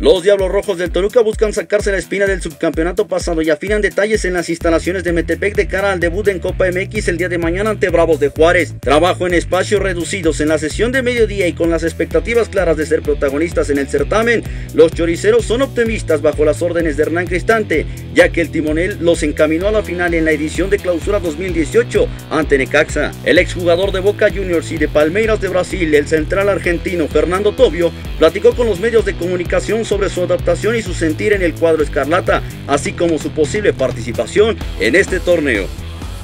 Los Diablos Rojos del Toluca buscan sacarse la espina del subcampeonato pasado y afinan detalles en las instalaciones de Metepec de cara al debut en Copa MX el día de mañana ante Bravos de Juárez. Trabajo en espacios reducidos en la sesión de mediodía y con las expectativas claras de ser protagonistas en el certamen, los choriceros son optimistas bajo las órdenes de Hernán Cristante, ya que el timonel los encaminó a la final en la edición de clausura 2018 ante Necaxa. El exjugador de Boca Juniors y de Palmeiras de Brasil, el central argentino Fernando Tobio, platicó con los medios de comunicación sobre su adaptación y su sentir en el cuadro escarlata, así como su posible participación en este torneo.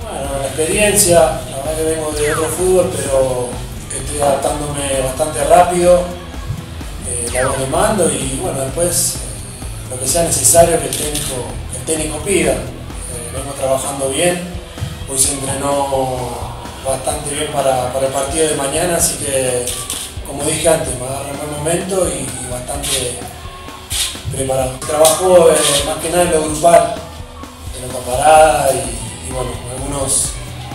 Bueno, la experiencia, la verdad que vengo de otro fútbol, pero estoy adaptándome bastante rápido, eh, la mando y bueno, después eh, lo que sea necesario que el técnico, el técnico pida. Eh, vengo trabajando bien, hoy se entrenó bastante bien para, el partido de mañana, así que como dije antes, me agarra un buen momento y bastante Trabajo eh, más que nada en lo grupal, en la parada y, bueno, algunos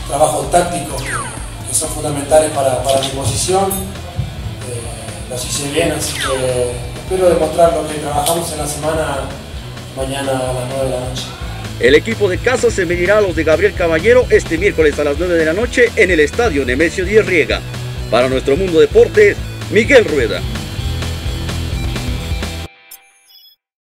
trabajos tácticos que, son fundamentales para, para mi posición. Eh, los hice bien, así que espero demostrar lo que trabajamos en la semana mañana a las 9 de la noche. El equipo de casa se medirá a los de Gabriel Caballero este miércoles a las 9 de la noche en el estadio Nemesio Díaz Riega. Para nuestro mundo deportes, Miguel Rueda.